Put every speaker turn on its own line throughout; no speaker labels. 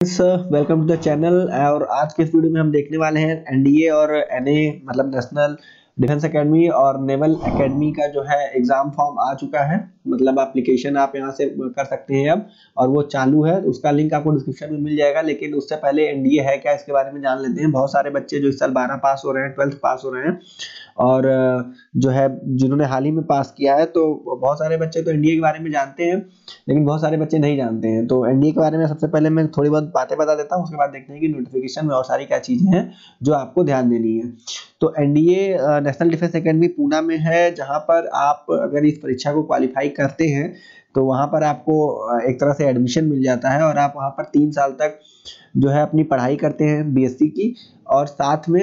Welcome to the channel और आज के इस वीडियो में हम देखने वाले हैं एनडीए और एनए मतलब नेशनल डिफेंस एकेडमी और नेवल एकेडमी का जो है एग्ज़ाम फॉर्म आ चुका है। मतलब एप्लीकेशन आप यहाँ से कर सकते हैं अब। और वो चालू है उसका लिंक आपको डिस्क्रिप्शन में मिल जाएगा, लेकिन उससे पहले एनडीए है क्या, इसके बारे में जान लेते हैं। बहुत सारे बच्चे जो इस साल बारह पास हो रहे हैं ट्वेल्थ पास हो रहे हैं, और जो है, जिन्होंने हाल ही में पास किया है तो बहुत सारे बच्चे तो एनडीए के बारे में जानते हैं, लेकिन बहुत सारे बच्चे नहीं जानते हैं। तो एनडीए के बारे में सबसे पहले मैं थोड़ी बहुत बातें बता देता हूँ, उसके बाद देखते हैं कि नोटिफिकेशन में और सारी क्या चीज़ें हैं, जो आपको ध्यान देनी है। तो NDA national defence academy Poona में है, जहाँ पर आप अगर इस परीक्षा को क्वालिफाई करते हैं तो वहाँ पर आपको एक तरह से एडमिशन मिल जाता है और आप वहाँ पर तीन साल तक जो है अपनी पढ़ाई करते हैं बीएससी की और साथ में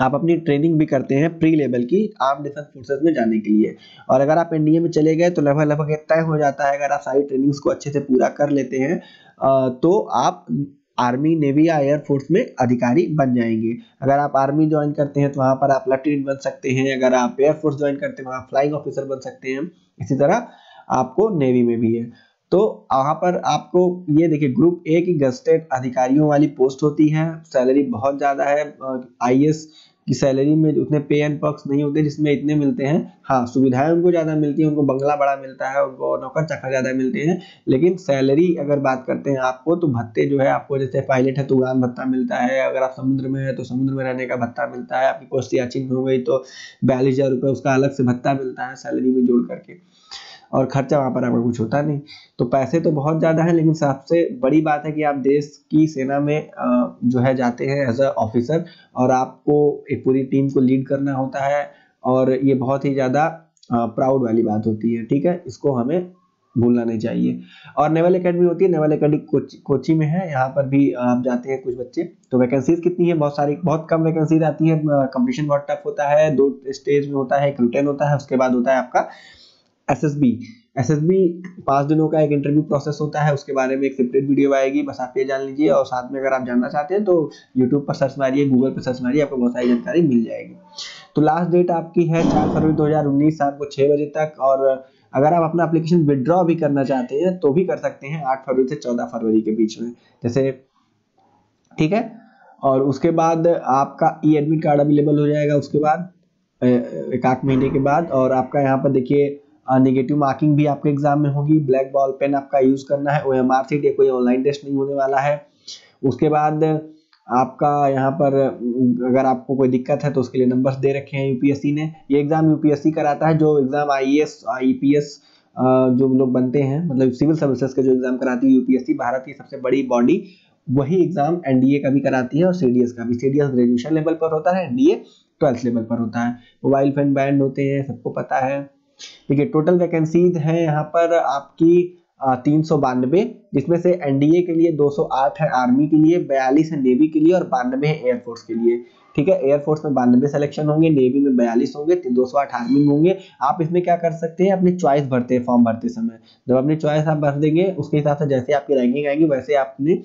आप अपनी ट्रेनिंग भी करते हैं प्री लेवल की आर्म डिफेंस फोर्सेस में जाने के लिए। और अगर आप एनडीए में चले गए तो लगभग लगभग तय हो जाता है अगर आप सारी ट्रेनिंग्स को अच्छे से पूरा कर लेते हैं तो आप आर्मी नेवी या एयरफोर्स में अधिकारी बन जाएँगे। अगर आप आर्मी ज्वाइन करते हैं तो वहाँ पर आप लेफ्टिनेंट बन सकते हैं, अगर आप एयरफोर्स ज्वाइन करते हैं वहाँ फ्लाइंग ऑफिसर बन सकते हैं। इसी तरह आपको नेवी में भी है। तो वहाँ पर आपको ये देखिए ग्रुप ए की गस्टेड अधिकारियों वाली पोस्ट होती है। सैलरी बहुत ज़्यादा है। आईएस की सैलरी में उतने पे एंड पर्क्स नहीं होते जिसमें इतने मिलते हैं। हाँ सुविधाएँ उनको ज़्यादा मिलती हैं, उनको बंगला बड़ा मिलता है, उनको नौकर चाकर ज़्यादा मिलते हैं। लेकिन सैलरी अगर बात करते हैं आपको तो भत्ते जो है आपको जैसे पायलट है तो उड़ान भत्ता मिलता है। अगर आप समुद्र में है तो समुद्र में रहने का भत्ता मिलता है। आपकी पोस्ट याचिन हो गई तो बयालीस हज़ार उसका अलग से भत्ता मिलता है सैलरी में जोड़ करके। और खर्चा वहाँ पर आपका कुछ होता नहीं। तो पैसे तो बहुत ज़्यादा है लेकिन सबसे बड़ी बात है कि आप देश की सेना में जो है जाते हैं एज अ ऑफिसर और आपको एक पूरी टीम को लीड करना होता है और ये बहुत ही ज़्यादा प्राउड वाली बात होती है ठीक है? इसको हमें भूलना नहीं चाहिए। और नेवल एकेडमी होती है नेवल एकेडमी कोची, कोची में है यहाँ पर भी आप जाते हैं कुछ बच्चे। तो वैकेंसीज कितनी है? बहुत सारी बहुत कम वैकेंसीज आती है कंपटीशन बहुत टफ होता है दो स्टेज में होता है एक रिटर्न होता है उसके बाद होता है आपका S S B S S B पाँच दिनों का एक इंटरव्यू प्रोसेस होता है, उसके बारे में एक सेपरेट वीडियो आएगी, बस आप ये जान लीजिए और साथ में अगर आप जानना चाहते हैं तो यूट्यूब पर सर्च मारिए गूगल पर सर्च मारिए, आपको बहुत सारी जानकारी मिल जाएगी। तो लास्ट डेट आपकी है चार फरवरी दो हज़ार उन्नीस, शाम को छः बजे तक, और अगर आप अपना एप्लीकेशन विदड्रॉ भी करना चाहते हैं तो भी कर सकते हैं आठ फरवरी से चौदह फरवरी के बीच में। जैसे, ठीक है? और उसके बाद आपका ई एडमिट कार्ड अवेलेबल हो जाएगा उसके बाद एक आठ महीने के बाद, और आपका यहाँ पर देखिए नेगेटिव मार्किंग भी आपके एग्ज़ाम में होगी। ब्लैक बॉल पेन आपका यूज़ करना है। ओ एम आर सीट कोई ऑनलाइन टेस्ट नहीं होने वाला है। उसके बाद आपका यहाँ पर, अगर आपको कोई दिक्कत है तो उसके लिए नंबर्स दे रखे हैं यूपीएससी ने। ये एग्ज़ाम यूपीएससी कराता है। जो exam I S I P S जो लोग बनते हैं मतलब सिविल सर्विसेज़ का जो एग्ज़ाम कराती है यूपीएससी भारत की सबसे बड़ी बॉडी वही एग्ज़ाम एनडीए का भी कराती है और सीडीएस का भी। सीडीएस ग्रेजुएशन लेवल पर होता है। एनडीए ट्वेल्थ लेवल पर होता है। मोबाइल फ़ोन बैंड होते हैं, सबको पता है। देखिए टोटल वैकेंसीज है यहाँ पर आपकी तीन सौ बानवे, जिसमें से एनडीए के लिए 208 है आर्मी के लिए 42 है नेवी के लिए और बानवे है एयरफोर्स के लिए। ठीक है एयरफोर्स में बानवे सिलेक्शन होंगे नेवी में बयालीस होंगे दो सौ आठ आर्मी में होंगे। आप इसमें क्या कर सकते हैं, अपनी चॉइस भरते हैं फॉर्म भरते समय। जब अपनी चॉइस आप भर देंगे, उसके हिसाब से जैसे आपकी रैंकिंग आएगी, वैसे आप अपनी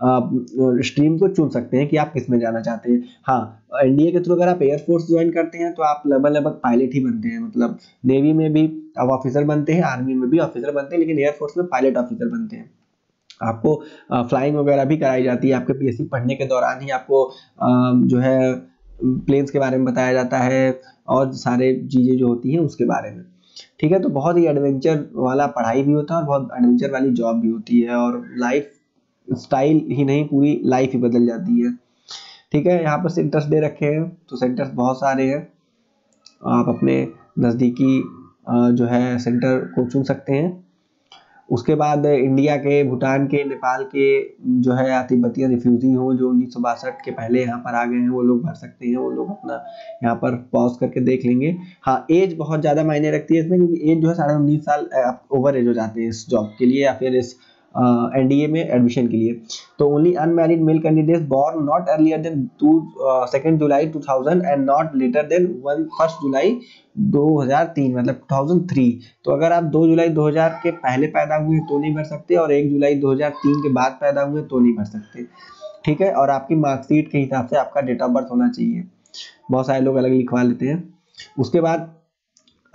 स्ट्रीम को चुन सकते हैं कि आप किसमें जाना चाहते हैं। हाँ एनडीए के थ्रू अगर आप एयरफोर्स ज्वाइन करते हैं तो आप लगभग लगभग पायलट ही बनते हैं। मतलब नेवी में भी आप ऑफिसर बनते हैं आर्मी में भी ऑफिसर बनते हैं, लेकिन एयरफोर्स में पायलट ऑफिसर बनते हैं। आपको फ्लाइंग वगैरह भी कराई जाती है। आपके पीएससी पढ़ने के दौरान ही आपको जो है प्लेन्स के बारे में बताया जाता है और सारे चीज़ें जो होती हैं उसके बारे में। ठीक है तो बहुत ही एडवेंचर वाला पढ़ाई भी होता है और बहुत एडवेंचर वाली जॉब भी होती है और लाइफ स्टाइल ही नहीं, पूरी लाइफ ही बदल जाती है। ठीक है, यहाँ पर सेंटर्स दे रखे हैं तो सेंटर्स बहुत सारे हैं। आप अपने नज़दीकी जो है सेंटर को चुन सकते हैं। उसके बाद इंडिया के, भूटान के, नेपाल के जो है तिब्बतियन रिफ्यूजी हो, जो उन्नीस सौ बासठ के पहले यहाँ पर आ गए हैं, वो लोग भर सकते हैं, वो लोग अपना यहाँ पर पॉज करके देख लेंगे। हाँ एज बहुत ज़्यादा मायने रखती है इसमें, क्योंकि एज जो है साढ़े उन्नीस साल ओवर एज हो जाते हैं इस जॉब के लिए या फिर इस एनडीए में एडमिशन के लिए। तो only unmarried male candidate born not earlier than two second July 2000 and not later than one first July 2003 मतलब 2003 तो अगर आप 2 जुलाई 2000 के पहले पैदा हुए तो नहीं भर सकते और 1 जुलाई 2003 के बाद पैदा हुए तो नहीं भर सकते। ठीक है? और आपकी मार्कशीट के हिसाब से आपका डेट ऑफ़ बर्थ होना चाहिए। बहुत सारे लोग अलग लिखवा लेते हैं। उसके बाद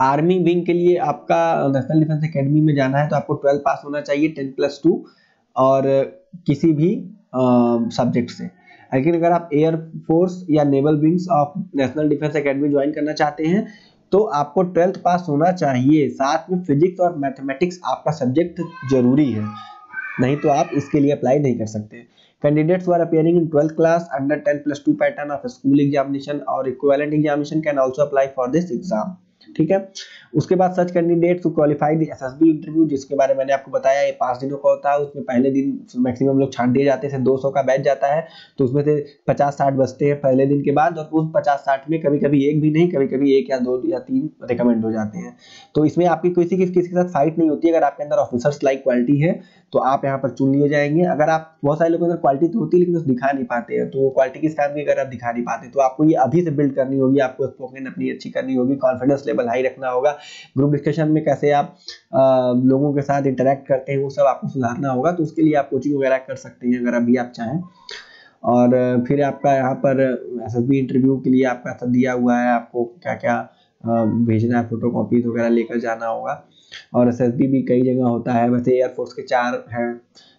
आर्मी विंग के लिए आपका नेशनल डिफेंस एकेडमी में जाना है तो आपको ट्वेल्व पास होना चाहिए, टेन प्लस टू, और किसी भी सब्जेक्ट से। लेकिन अगर आप एयर फोर्स या naval wings of national defence academy join करना चाहते हैं तो आपको ट्वेल्थ पास होना चाहिए। साथ में फिजिक्स और मैथमेटिक्स आपका सब्जेक्ट ज़रूरी है, नहीं तो आप इसके लिए अप्लाई नहीं कर सकते। Candidates who are 12th class under 10 plus 2 pattern of a school examination or equivalent examination can also apply for this exam. ठीक है? उसके बाद such candidate to qualified SSB interview जिसके बारे में मैंने आपको बताया, ये पाँच दिनों का होता है, उसमें पहले दिन मैक्सिमम लोग छाट दिए जाते हैं दो सौ का बैच जाता है तो उसमें से पचास साठ बचते हैं पहले दिन के बाद, और उस पचास साठ में कभी कभी एक भी नहीं कभी कभी एक या दो या तीन रिकमेंड हो जाते हैं। तो इसमें आपकी किसी की किसी के साथ फाइट नहीं होती अगर आपके अंदर ऑफिसर्स लाइक क्वालिटी है तो आप यहाँ पर चुन लिए जाएँगे। अगर आप, बहुत सारे लोगों के अंदर क्वालिटी तो होती है, लेकिन उस दिखा नहीं पाते हैं तो वो क्वालिटी किस काम की अगर आप दिखा नहीं पाते तो आपको ये अभी से बिल्ड करनी होगी, आपको स्पोकन अपनी अच्छी करनी होगी कॉन्फिडेंस लेवल हाई रखना होगा ग्रुप डिस्कशन में कैसे आप आ, लोगों के साथ इंटरेक्ट करते हैं वो सब आपको सुधारना होगा तो उसके लिए आप कोचिंग वगैरह कर सकते हैं अगर अभी आप चाहें। और फिर आपका यहाँ पर एस इंटरव्यू के लिए आपका सब दिया हुआ है आपको क्या क्या भेजना है फ़ोटो वगैरह लेकर जाना होगा। और एसएसबी भी कई जगह होता है वैसे एयरफोर्स के चार हैं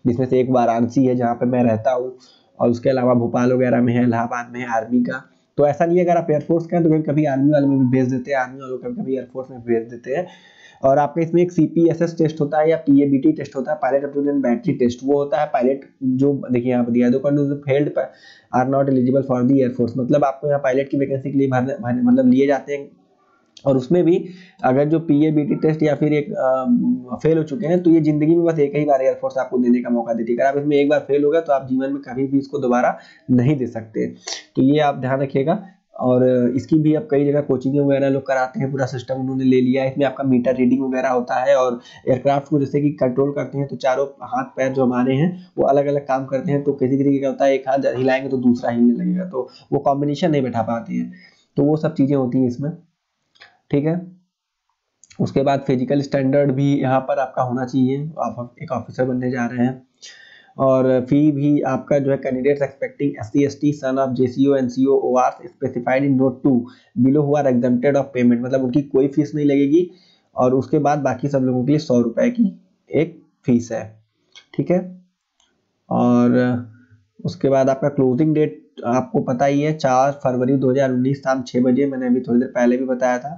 जिसमें से एक वाराणसी है जहाँ पे मैं रहता हूँ। और उसके अलावा भोपाल वगैरह में है इलाहाबाद में है आर्मी का। तो ऐसा नहीं है, अगर आप एयरफोर्स का हैं तो कभी कभी आर्मी वाले में भी भेज देते हैं आर्मी वालों कभी कभी एयरफोर्स में भेज देते हैं। और आपका इसमें एक सीपीएसएस टेस्ट होता है या PABT टेस्ट होता है पायलट एप्टीट्यूड बैटरी टेस्ट वो होता है पायलट जो, देखिए यहाँ पर दिया दो failed are not eligible for the air force मतलब आपको यहाँ पायलट की वैकेंसी के लिए भरने मतलब लिए जाते हैं और उसमें भी अगर जो P A B T test या फिर एक आ, फेल हो चुके हैं तो ये ज़िंदगी में बस एक ही बार एयरफोर्स आपको देने का मौका देती है। अगर आप इसमें एक बार फेल हो गए तो आप जीवन में कभी भी इसको दोबारा नहीं दे सकते। तो ये आप ध्यान रखिएगा। और इसकी भी अब कई जगह कोचिंग वगैरह लोग कराते हैं पूरा सिस्टम उन्होंने ले लिया है। इसमें आपका मीटर रीडिंग वगैरह होता है और एयरक्राफ्ट को जैसे कि कंट्रोल करते हैं तो चारों हाथ पैर जो हमारे हैं वो अलग अलग काम करते हैं। तो किसी किसी का होता है एक हाथ हिलाएँगे तो दूसरा हिलने लगेगा। तो वो कॉम्बिनेशन नहीं बैठा पाते हैं। तो वो सब चीज़ें होती हैं इसमें। ठीक है? उसके बाद फ़िज़िकल स्टैंडर्ड भी यहाँ पर आपका होना चाहिए। आप एक ऑफिसर बनने जा रहे हैं। और फ़ी भी आपका जो है candidates expecting S C S T son of J C O N C O O R specified in note two below हुआ एग्जामेड ऑफ़ पेमेंट मतलब उनकी कोई फ़ीस नहीं लगेगी। और उसके बाद बाकी सब लोगों के लिए सौ रुपए की एक फ़ीस है। ठीक है? और उसके बाद आपका क्लोजिंग डेट आपको पता ही है, चार फरवरी 2019 शाम छः बजे। मैंने अभी थोड़ी देर पहले भी बताया था।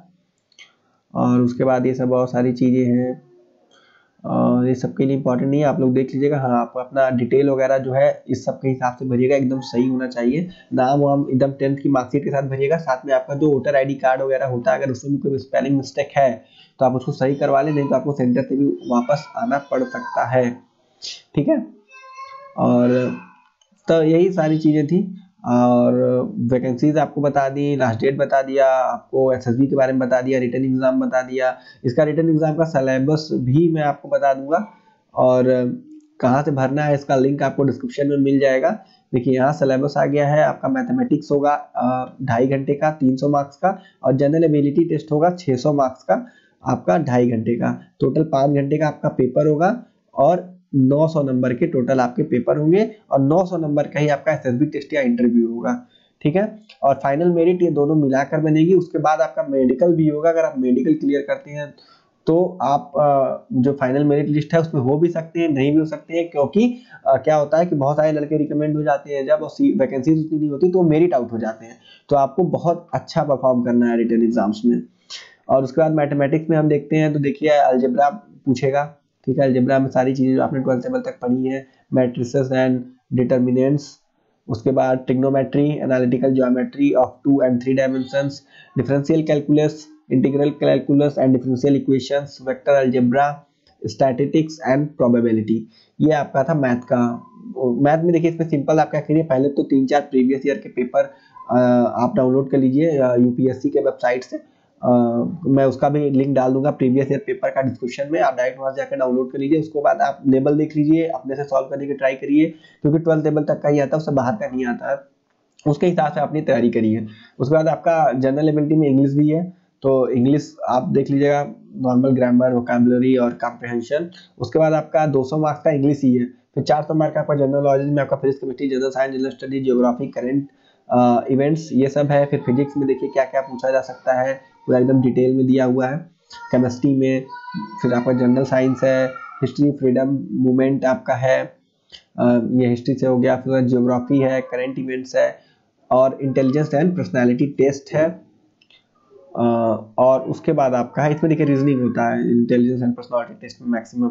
और उसके बाद ये सब बहुत सारी चीज़ें हैं। और ये सब के लिए इंपॉर्टेंट नहीं है, आप लोग देख लीजिएगा। हाँ आप अपना डिटेल वगैरह जो है, इस सब के हिसाब से भरिएगा, एकदम सही होना चाहिए। नाम वाम एकदम टेंथ की मार्कशीट के साथ भरिएगा। साथ में आपका जो वोटर आईडी कार्ड वगैरह होता है, अगर उसमें भी कोई स्पेलिंग मिस्टेक है तो आप उसको सही करवा लें, नहीं तो आपको सेंटर से भी वापस आना पड़ सकता है। ठीक है? और तो यही सारी चीज़ें थी। और वैकेंसीज आपको बता दी लास्ट डेट बता दिया, आपको एस के बारे में बता दिया रिटर्न एग्ज़ाम बता दिया। इसका रिटर्न एग्ज़ाम का सिलेबस भी मैं आपको बता दूँगा। और कहाँ से भरना है, इसका लिंक आपको डिस्क्रिप्शन में मिल जाएगा। देखिए, यहाँ सिलेबस आ गया है, आपका मैथमेटिक्स होगा ढाई घंटे का, तीन सौ मार्क्स का, और जनरल एबिलिटी टेस्ट होगा, छः सौ मार्क्स का, आपका ढाई घंटे का। टोटल पाँच घंटे का आपका पेपर होगा, और 900 नंबर के टोटल आपके पेपर होंगे और 900 नंबर का ही आपका एसएसबी टेस्ट या इंटरव्यू होगा, ठीक है? और फाइनल मेरिट ये दोनों मिलाकर बनेगी, उसके बाद आपका मेडिकल भी होगा, अगर आप मेडिकल क्लियर करते हैं तो आप जो फाइनल मेरिट लिस्ट है उसमें हो भी सकते हैं, नहीं भी हो सकते हैं, क्योंकि क्या होता है कि बहुत सारे लड़के रिकमेंड हो जाते हैं, जब वैकेंसीज उतनी नहीं होती तो मेरिट आउट हो जाते हैं। तो आपको बहुत अच्छा परफॉर्म करना है रिटर्न एग्ज़ाम्स में। और उसके बाद मैथमेटिक्स में हम देखते हैं तो देखिए अलजेब्रा पूछेगा। ठीक है अलजेब्रा में सारी चीज़ें जो आपने ट्वेल्थ लेवल तक पढ़ी है मैट्रिसेस एंड डिटर्मिनेंट्स उसके बाद trigonometry analytical geometry of two and three dimensions differential calculus integral calculus and differential equations vector algebra statistics and probability ये आपका था मैथ का। मैथ में देखिए इसमें सिंपल आप क्या करिए, पहले तो तीन चार प्रीवियस ईयर के पेपर आप डाउनलोड कर लीजिए यूपीएससी के वेबसाइट से। मैं उसका भी लिंक डाल दूँगा प्रीवियस ईयर पेपर का डिस्क्रिप्शन में, आप डायरेक्ट वहाँ से जाकर डाउनलोड कर लीजिए, उसके बाद आप लेवल देख लीजिए, अपने से सॉल्व करने की ट्राई करिए, क्योंकि ट्वेल्थ लेवल तक का ही आता है, उससे बाहर का नहीं आता है। उसके हिसाब से आपने तैयारी करिए उसके बाद आपका जनरल एबिलिटी में इंग्लिश भी है तो इंग्लिश आप देख लीजिएगा नॉर्मल ग्रामर वोकेबलरी और कॉम्प्रहेंशन उसके बाद आपका 200 मार्क्स का इंग्लिश ही है। फिर चार सौ मार्क का आपका जनरल नॉलेज में आपका physics chemistry general science general study geography current events ये सब है। फिर फिजिक्स में देखिए क्या क्या पूछा जा सकता है। पूरा एकदम डिटेल में दिया हुआ है। केमिस्ट्री में, फिर आपका जनरल साइंस है हिस्ट्री फ्रीडम मूवमेंट आपका है। ये हिस्ट्री से हो गया, फिर जियोग्राफी है करेंट इवेंट्स है, और इंटेलिजेंस एंड पर्सनैलिटी टेस्ट है। और उसके बाद आपका है, इसमें देखिए रीजनिंग होता है इंटेलिजेंस एंड पर्सनैलिटी टेस्ट में मैक्सिमम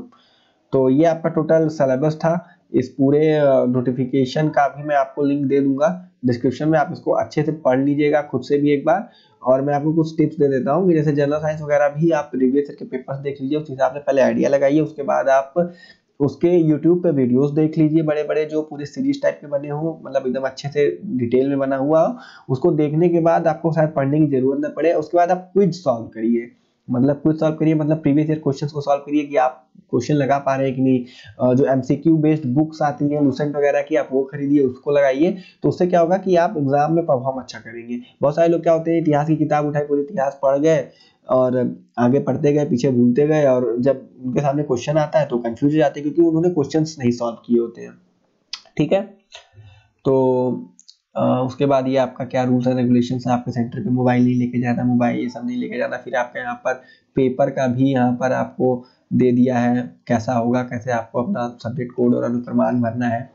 तो ये आपका टोटल सिलेबस था। इस पूरे नोटिफिकेशन का भी मैं आपको लिंक दे दूँगा। डिस्क्रिप्शन में आप इसको अच्छे से पढ़ लीजिएगा, खुद से भी एक बार। और मैं आपको कुछ टिप्स दे देता हूँ कि जैसे जनरल साइंस वगैरह भी आप प्रीवियस के पेपर्स देख लीजिए, उस हिसाब से पहले आइडिया लगाइए, उसके बाद आप उसके यूट्यूब पे वीडियोस देख लीजिए बड़े बड़े जो पूरे सीरीज़ टाइप के बने हों मतलब एकदम अच्छे से डिटेल में बना हुआ उसको देखने के बाद आपको शायद पढ़ने की ज़रूरत न पड़े, उसके बाद आप क्विज सॉल्व करिए। मतलब कुछ सॉल्व करिए मतलब प्रीवियस ईयर क्वेश्चंस को सॉल्व करिए कि आप क्वेश्चन लगा पा रहे हैं कि नहीं। जो एमसीक्यू बेस्ड बुक्स आती हैं लूसेंट वगैरह की, आप वो खरीदिए, उसको लगाइए। तो उससे क्या होगा कि आप एग्ज़ाम में परफॉर्म अच्छा करेंगे। बहुत सारे लोग क्या होते हैं, इतिहास की किताब उठाई पूरी इतिहास पढ़ गए और आगे पढ़ते गए, पीछे भूलते गए और जब उनके सामने क्वेश्चन आता है तो कंफ्यूज हो जाते हैं क्योंकि उन्होंने क्वेश्चन नहीं सॉल्व किए होते हैं। ठीक है? तो उसके बाद ये आपका क्या रूल्स एंड रेगुलेशन है? आपके सेंटर पे मोबाइल नहीं लेके जाना मोबाइल ये सब नहीं लेके जाना, फिर आपका यहाँ पर पेपर का भी यहाँ पर आपको दे दिया है। कैसा होगा? कैसे आपको अपना सब्जेक्ट कोड और अनुप्रमान भरना है?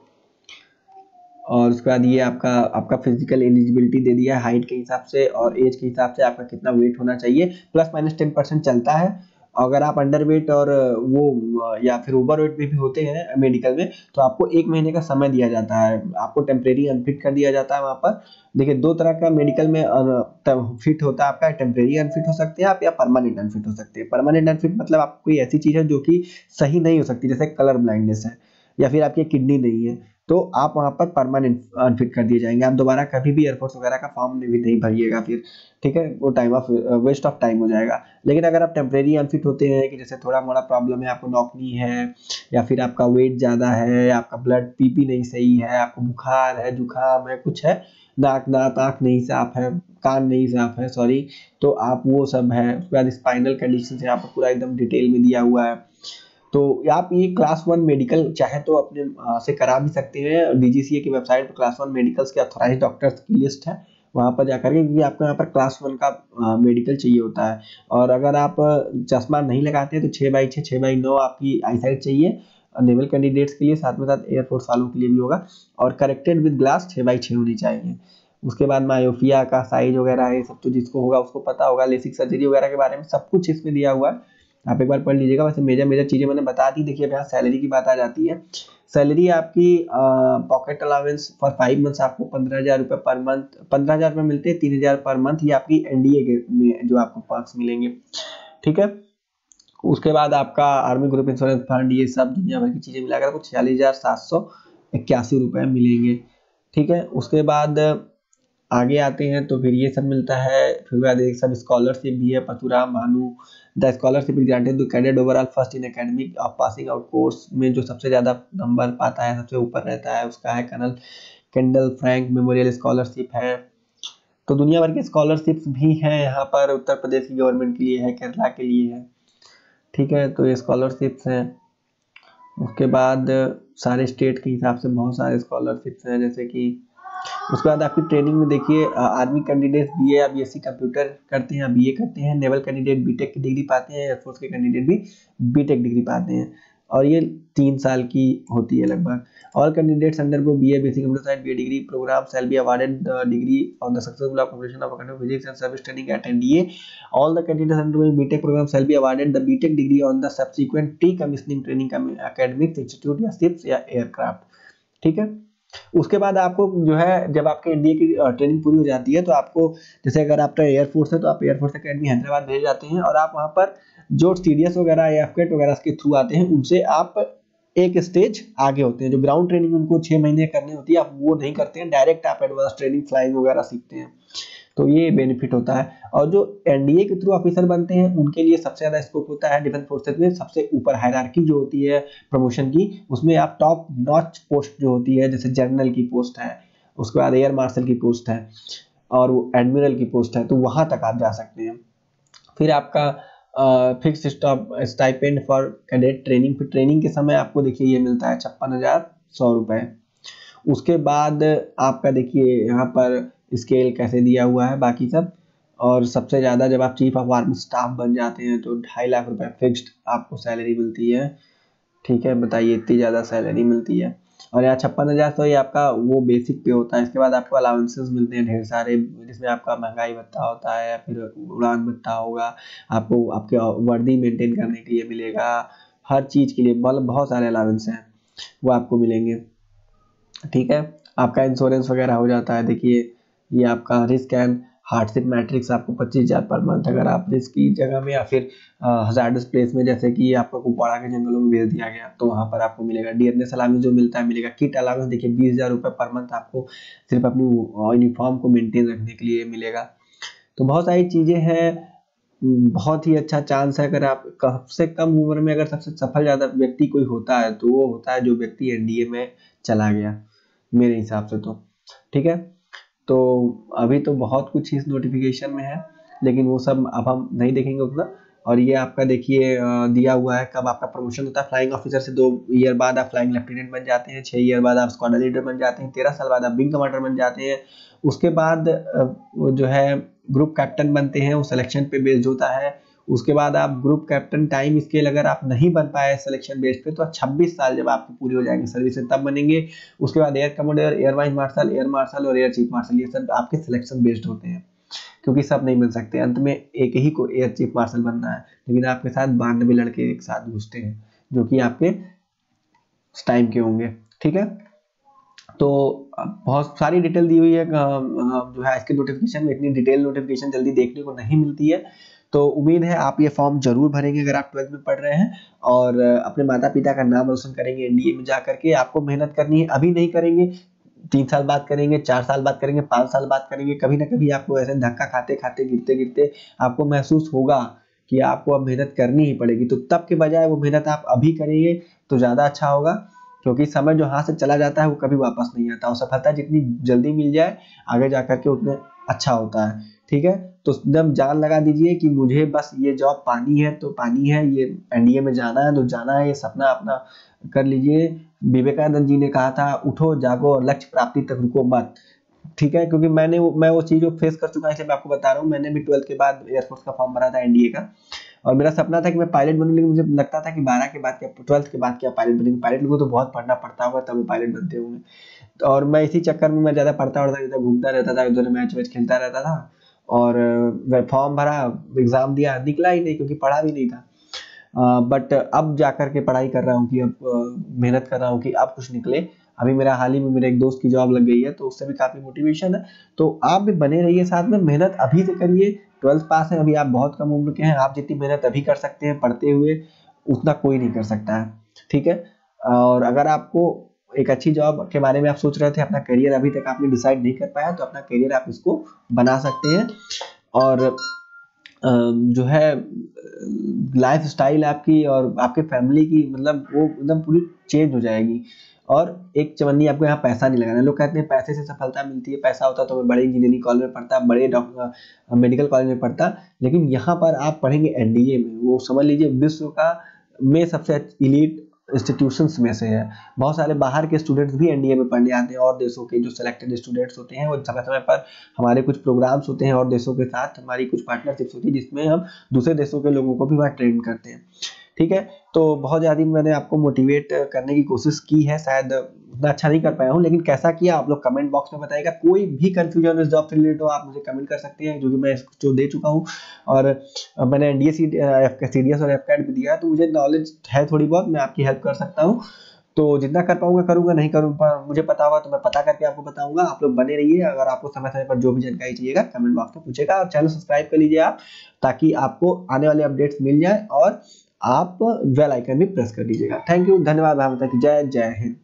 और उसके बाद ये आपका आपका फ़िज़िकल एलिजिबिलिटी दे दिया है हाइट के हिसाब से और एज के हिसाब से आपका कितना वेट होना चाहिए। प्लस माइनस टेन परसेंट चलता है। अगर आप अंडर वेट और वो या फिर ओवर वेट में भी होते हैं मेडिकल में तो आपको एक महीने का समय दिया जाता है। आपको टेम्परेरी अनफिट कर दिया जाता है वहाँ पर। देखिए, दो तरह का मेडिकल में फिट होता है आपका टेम्परेरी अनफिट हो सकते हैं आप, या परमानेंट अनफिट हो सकते हैं। परमानेंट अनफिट मतलब आप कोई ऐसी चीज़ है जो कि सही नहीं हो सकती, जैसे कलर ब्लाइंडनेस है, या फिर आपकी किडनी नहीं है। तो आप वहाँ पर परमानेंट अनफिट कर दिए जाएँगे। आप दोबारा कभी भी एयरफोर्स वगैरह का फॉर्म भी नहीं भरिएगा फिर, ठीक है? वो time of waste of time हो जाएगा। लेकिन अगर आप टेम्प्रेरी अनफिट होते हैं कि जैसे थोड़ा मोड़ा प्रॉब्लम है, आपको नौकनी है, या फिर आपका वेट ज़्यादा है, आपका ब्लड पीपी नहीं सही है, आपको बुखार है, जुकाम है, कुछ है, नाक दांत आँख नहीं साफ़ है, कान नहीं साफ़ है सॉरी तो आप वो सब है। उसके बाद स्पाइनल कंडीशन यहाँ आपको पूरा एकदम डिटेल में दिया हुआ है। तो आप ये क्लास वन मेडिकल चाहे तो अपने से करा भी सकते हैं। डीजीसीए की वेबसाइट पर क्लास वन मेडिकल्स के अथोराइज डॉक्टर्स की लिस्ट है। वहाँ पर जाकर के, क्योंकि आपको यहाँ पर क्लास वन का मेडिकल चाहिए होता है। और अगर आप चश्मा नहीं लगाते हैं तो छः बाई छः छः बाई नौ आपकी आई साइड चाहिए। नेवल कैंडिडेट्स के लिए, साथ में साथ एयरफोर्स वालों के लिए भी होगा। और करेक्टेड विद ग्लास छः बाई छः होनी चाहिए। उसके बाद मायोफिया का साइज़ वगैरह है, सब तो जिसको होगा उसको पता होगा। लेसिक सर्जरी वगैरह के बारे में सब कुछ इसमें दिया हुआ है। आप एक बार पढ़ लीजिएगा। वैसे मेजर मेजर चीज़ें मैंने बता दी। देखिए यहाँ सैलरी की बात आ जाती है। सैलरी आपकी pocket allowance for five months आपको पंद्रह हज़ार रुपये पर मंथ पंद्रह हज़ार रुपये मिलते हैं, तीन हज़ार पर मंथ ये आपकी एनडीए में जो आपको पर्क्स मिलेंगे। ठीक है? उसके बाद आपका आर्मी ग्रुप इंश्योरेंस फंड ये सब दुनिया भर की चीज़ें मिलाकर आपको छियालीस हज़ार सात सौ इक्यासी रुपये मिलेंगे। ठीक है? उसके बाद आगे आते हैं तो फिर ये सब मिलता है। फिर बाद एक सब स्कॉलरशिप भी है Pathuram Bhanu the scholarship is granted to cadet overall first in academic of passing out course में जो सबसे ज़्यादा नंबर पाता है, सबसे ऊपर रहता है, उसका है colonel Kendal Frank memorial scholarship है। तो दुनिया भर के स्कॉलरशिप्स भी हैं यहाँ पर, उत्तर प्रदेश की गवर्नमेंट के लिए है, केरला के लिए है। ठीक है तो ये स्कॉलरशिप्स हैं। उसके बाद सारे स्टेट के हिसाब से बहुत सारे स्कॉलरशिप्स हैं, जैसे कि उसके बाद आपकी ट्रेनिंग में देखिए आर्मी कैंडिडेट बी ए या बी एस सी कंप्यूटर करते हैं या बी ए करते हैं नेवल कैंडिडेट बीटेक की डिग्री पाते हैं एयरफोर्स के कैंडिडेट भी बीटेक डिग्री पाते हैं। और ये तीन साल की होती है लगभग। All candidates undergo B A basic computer science B degree programme shall be awarded degree on the successful completion of academic physics and service training at NDA all the candidates undergoing BTech programme shall be awarded the BTech degree on the subsequent to commissioning training academic institute या ships या aircraft ठीक है? उसके बाद आपको जो है, जब आपके इंडिया की ट्रेनिंग पूरी हो जाती है तो आपको, जैसे अगर आपका एयरफोर्स है तो आप एयरफोर्स अकेडमी हैदराबाद भेज जाते हैं और आप वहाँ पर जो सी वगैरह या एफकेट वगैरह के थ्रू आते हैं, उनसे आप एक स्टेज आगे होते हैं। जो ग्राउंड ट्रेनिंग उनको छः महीने करनी होती है, आप वो नहीं करते हैं। डायरेक्ट आप एडवांस ट्रेनिंग फ्लाइंग वगैरह सीखते हैं। तो ये बेनिफिट होता है। और जो एनडीए के थ्रू ऑफिसर बनते हैं, उनके लिए सबसे ज़्यादा स्कोप होता है डिफेंस फोर्सेज में। सबसे ऊपर हायरार्की जो होती है प्रमोशन की, उसमें आप टॉप नॉच पोस्ट जो होती है, जैसे जनरल की पोस्ट है, उसके बाद एयर मार्शल की पोस्ट है, और वो एडमिरल की पोस्ट है तो वहाँ तक आप जा सकते हैं। फिर आपका fix stop stipend for cadet training फिर ट्रेनिंग के समय आपको देखिए ये मिलता है छप्पन हज़ार सौ रुपये उसके बाद आपका देखिए यहाँ पर स्केल कैसे दिया हुआ है, बाकी सब। और सबसे ज़्यादा जब आप चीफ ऑफ़ आर्मी स्टाफ बन जाते हैं तो ढाई लाख रुपए फिक्स्ड आपको सैलरी मिलती है। ठीक है, बताइए, इतनी ज़्यादा सैलरी मिलती है। और यहाँ छप्पन हज़ार तो ये आपका वो बेसिक पे होता है। इसके बाद आपको अलाउंसेस मिलते हैं ढेर सारे, जिसमें आपका महँगाई भत्ता होता है फिर उड़ान भत्ता होगा। आपको, आपके वर्दी मेंटेन करने के लिए मिलेगा। हर चीज़ के लिए मतलब बहुत सारे अलाउंस हैं, वो आपको मिलेंगे। ठीक है, आपका इंश्योरेंस वगैरह हो जाता है। देखिए ये आपका रिस्क एंड हार्डशिप मैट्रिक्स आपको पच्चीस हज़ार पर मंथ अगर आप रिस्क की जगह में या फिर हजार्डस प्लेस में जैसे कि आपको कुपवाड़ा के जंगलों में भेज दिया गया तो वहाँ पर आपको मिलेगा डी सलामी जो मिलता है, मिलेगा किट अलाउंस देखिए बीस हज़ार रुपये पर मंथ आपको सिर्फ़ अपनी यूनिफॉर्म को मेनटेन रखने के लिए मिलेगा। तो बहुत सारी चीज़ें हैं, बहुत ही अच्छा चांस है अगर आप सबसे कम उम्र में अगर सबसे सफल ज़्यादा व्यक्ति कोई होता है तो वो होता है जो व्यक्ति एनडीए में चला गया, मेरे हिसाब से तो। ठीक है? तो अभी तो बहुत कुछ इस नोटिफिकेशन में है, लेकिन वो सब अब हम नहीं देखेंगे उतना। और ये आपका देखिए दिया हुआ है कब आपका प्रमोशन होता है। फ्लाइंग ऑफिसर से दो ईयर बाद आप फ्लाइंग लेफ्टिनेंट बन जाते हैं छः ईयर बाद आप स्क्वाडर लीडर बन जाते हैं, तेरह साल बाद आप विंग कमांडर बन जाते हैं। उसके बाद जो है ग्रुप कैप्टन बनते हैं, वो सिलेक्शन पे बेस्ड होता है। उसके बाद आप ग्रुप कैप्टन टाइम स्केल अगर आप नहीं बन पाए सिलेक्शन बेस पे तो 26 साल जब आपकी पूरी हो जाएँगे सर्विस तब बनेंगे। उसके बाद air commodore air vice marshal air marshal और एयर चीफ मार्शल ये सब आपके सिलेक्शन बेस्ड होते हैं, क्योंकि सब नहीं बन सकते। अंत में एक ही को एयर चीफ मार्शल बनना है, लेकिन आपके साथ बानवे लड़के एक साथ घुसते हैं, जो कि आपके टाइम के होंगे। ठीक है? तो बहुत सारी डिटेल दी हुई है जो है, इसके नोटिफिकेशन में इतनी डिटेल नोटिफिकेशन जल्दी देखने को नहीं मिलती है। तो उम्मीद है आप ये फॉर्म ज़रूर भरेंगे अगर आप ट्वेल्थ में पढ़ रहे हैं और अपने माता पिता का नाम रोशन करेंगे एनडीए में जा करके आपको मेहनत करनी है, अभी नहीं करेंगे, तीन साल बाद करेंगे, चार साल बाद करेंगे, पाँच साल बाद करेंगे, कभी ना कभी आपको ऐसे धक्का खाते खाते, गिरते गिरते आपको महसूस होगा कि आपको अब मेहनत करनी ही पड़ेगी। तो तब के बजाय वो मेहनत आप अभी करेंगे तो ज़्यादा अच्छा होगा, क्योंकि समय जो हाथ से चला जाता है वो कभी वापस नहीं आता और सफलता जितनी जल्दी मिल जाए, आगे जा करके उतने अच्छा होता है। ठीक है? तो एकदम जान लगा दीजिए कि मुझे बस ये जॉब पानी है तो पानी है, ये एनडीए में जाना है तो जाना है, ये सपना अपना कर लीजिए। विवेकानंद जी ने कहा था, उठो, जागो लक्ष्य प्राप्ति तक रुको मत। ठीक है? क्योंकि मैंने मैं वो चीज़ फेस कर चुका है इसलिए मैं आपको बता रहा हूँ। मैंने भी ट्वेल्थ के बाद एयरफोर्स का फॉर्म भरा था एनडीए का। और मेरा सपना था कि मैं पायलट बनूँ, लेकिन मुझे लगता था कि बारह के बाद क्या, ट्वेल्थ के बाद क्या पायलट बनेंगे। पायलट को तो बहुत पढ़ना पड़ता होगा तब पायलट बनते होंगे। और मैं इसी चक्कर में मैं ज़्यादा पढ़ता रहता घूमता रहता था उधर मैच वैच खेलता रहता था। और वह फॉर्म भरा एग्ज़ाम दिया, निकला ही नहीं क्योंकि पढ़ा भी नहीं था। बट अब जा कर के पढ़ाई कर रहा हूँ कि अब मेहनत कर रहा हूँ कि अब कुछ निकले। अभी मेरा, हाल ही में मेरे एक दोस्त की जॉब लग गई है तो उससे भी काफ़ी मोटिवेशन है। तो आप भी बने रहिए साथ में, मेहनत अभी से करिए। ट्वेल्थ पास है, अभी आप बहुत कम उम्र के हैं, आप जितनी मेहनत अभी कर सकते हैं, पढ़ते हुए उतना कोई नहीं कर सकता है। ठीक है? और अगर आपको एक अच्छी जॉब के बारे में आप सोच रहे थे, अपना करियर अभी तक आपने डिसाइड नहीं कर पाया तो अपना करियर आप इसको बना सकते हैं। और जो है लाइफ स्टाइल आपकी और आपके फैमिली की मतलब वो एकदम पूरी चेंज हो जाएगी। और एक चवन्नी आपको यहाँ पैसा नहीं लगाना। लोग कहते हैं पैसे से सफलता मिलती है, पैसा होता तो मैं बड़े इंजीनियरिंग कॉलेज में पढ़ता, बड़े डॉक्टर मेडिकल कॉलेज में पढ़ता, लेकिन यहाँ पर आप पढ़ेंगे एनडीए में। वो समझ लीजिए विश्व का में सबसे इलीट इंस्टीट्यूशंस में से है। बहुत सारे बाहर के स्टूडेंट्स भी एनडीए में पढ़ने आते हैं और देशों के जो सिलेक्टेड स्टूडेंट्स होते हैं, वो समय समय पर हमारे कुछ प्रोग्राम्स होते हैं और देशों के साथ हमारी कुछ पार्टनरशिप्स होती है, जिसमें हम दूसरे देशों के लोगों को भी वहाँ ट्रेन करते हैं। ठीक है? तो बहुत ज़्यादा मैंने आपको मोटिवेट करने की कोशिश की है, शायद उतना अच्छा नहीं कर पाया हूँ, लेकिन कैसा किया आप लोग कमेंट बॉक्स में बताएगा कोई भी कंफ्यूजन इस जॉब से रिलेटेड हो, आप मुझे कमेंट कर सकते हैं, जो कि मैं जो दे चुका हूँ। और मैंने N D C D S और एफ़ कैड भी दिया तो मुझे नॉलेज है थोड़ी बहुत, मैं आपकी हेल्प कर सकता हूँ। तो जितना कर पाऊँगा, करूँगा, नहीं करूँगा मुझे पता हुआ तो मैं पता करके आपको बताऊँगा। आप लोग बने रहिए, अगर आपको समय समय पर जो भी जानकारी चाहिएगा कमेंट बॉक्स में पूछेगा, और चैनल सब्सक्राइब कर लीजिए आप, ताकि आपको आने वाले अपडेट्स मिल जाए, और आप बेल आइकन भी प्रेस कर दीजिएगा। थैंक यू धन्यवाद भाई जय जय हिंद।